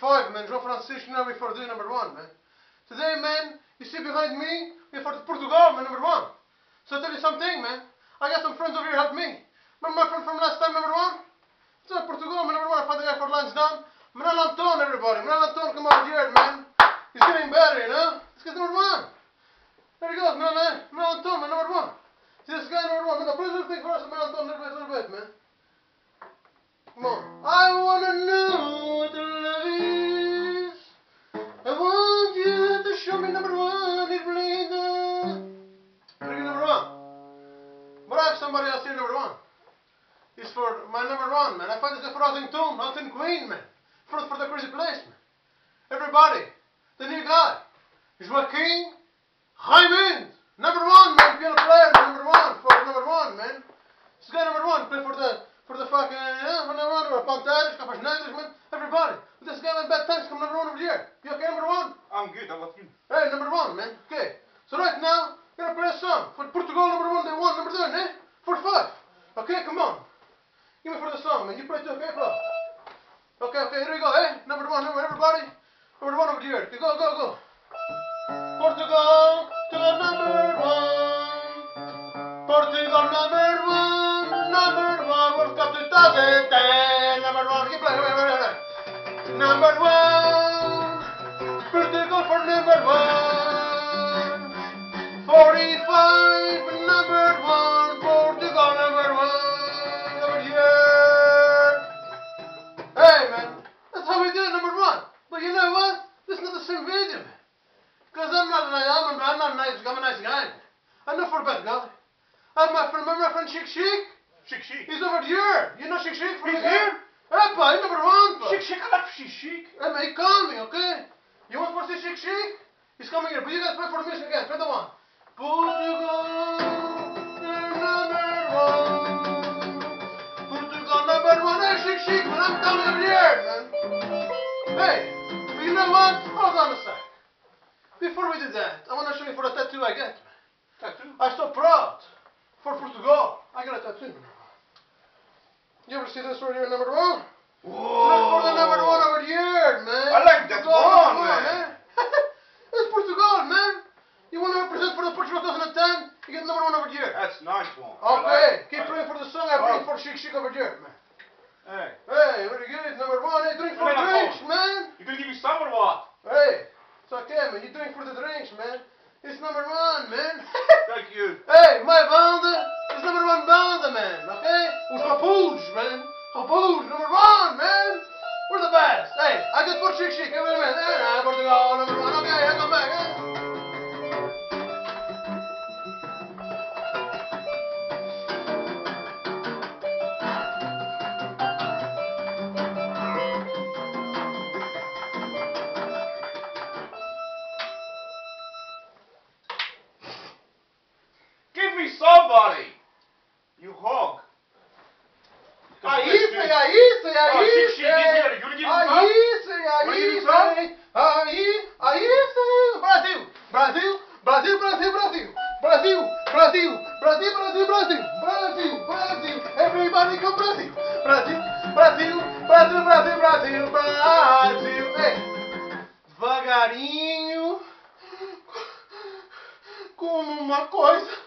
five, man. João Francisco now we for do number one, man. Today, man, you see behind me, we for Portugal, man, number one. So I tell you something, man. I got some friends over here help me. Remember my friend from last time, number one? It's not Portugal, man, number one. The guy for lunch down. Manel Anton, everybody. Manel Anton, come over here, man. He's getting better, you know? This guy's number one. There he goes, Manel, Manel Anton, one, man. I find this for Rosington, Queen, man. For, for the crazy place, man. Everybody. The new guy. Joaquim Raimundo. Number one, man. Piano player, number one. For number one, man. This guy number one. Play for the for the fucking, yeah, number one, or Panteras, Capas Negras, man. Everybody. This guy with bad times come number one over here. You okay, number one? I'm good, how about you? Hey, number one, man. Okay. So right now, we're gonna play a song for Portugal number one, they won, number two, eh? For five. Okay, come on. Give me for the song, man. You play two, okay, bro? Okay, okay, here we go, eh? Number one, number everybody. Number one over here. Go, go, go. Portugal to the number one. Portugal number one, number one. World Cup 2010. Number one. Keep playing, wait, wait, wait, wait. Number one. Portugal for number one. Remember my friend Chic Chic? Chic chic. He's over here. You know Chic Chic? from He's here? Hey, pa, he's number one, pa. Chic chic, I like chic chic. Hey, man, he coming, okay? You want to see Chic Chic? He's coming here, but you guys play for the music again. Play the one. Portugal, number one. Portugal number one. Hey, Chic Chic, man, I'm coming over here, man. Hey, but you know what? Hold on a sec. Before we do that, I want to show you for the tattoo I get. Tattoo. I'm so proud for Portugal. I got a tattoo. You ever see this right here, number one? Look for the number one over here, man. I like that Portugal, one, number man. it's Portugal, man. You want to represent for the Portugal 2010? You get number one over here. That's nice one. Okay, like- keep praying for the song. I bring Oh. for Chic Chic over here, man. Hey, Hey, very good. Number one. Hey, drink for the drinks, man. you gonna give me some or what? Hey, it's okay, man. You drink for the drinks, man. It's number one, man. Thank you. Hey, my banda is number one banda, man, okay? Os Rapus, man. Rapus, number one, man. We're the best. Hey, I just put Chic Chic, wait a minute. Hey, Portugal, number be somebody. You hog. Aí, aí, aí, aí, aí, aí, Aí, aí, aí, Senhor. Aí, aí, Senhor. Brasil, Brasil, Brasil, Brasil, Brasil. Brasil, Brasil, Brasil, Brasil, Brasil. Brasil, Brasil. Everybody go Brasil. Brasil, Brasil, Brasil, Brasil, Brasil, Brasil. Ei. Vagarinho. Como uma coisa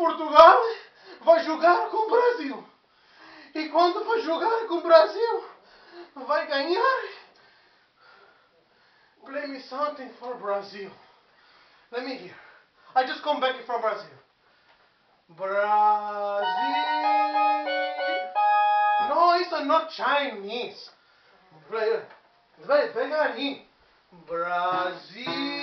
Portugal vai jogar com o Brasil. E quando vai jogar com o Brasil, vai ganhar. Play me something for Brazil. Let me hear. I just come back from Brazil. Brazil. No, it's not Chinese. Vai, devagarinho. Brasil.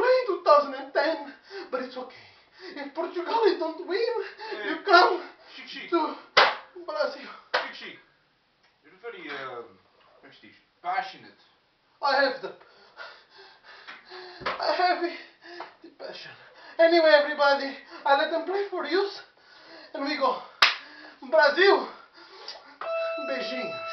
Play in 2010, but it's okay. If Portugal don't win, you come Chic chic. to Brazil. Chic. You're very um, prestige. Passionate. I have the, I have the, passion. Anyway, everybody, I let them play for you, Amigo, Brasil, beijinhos.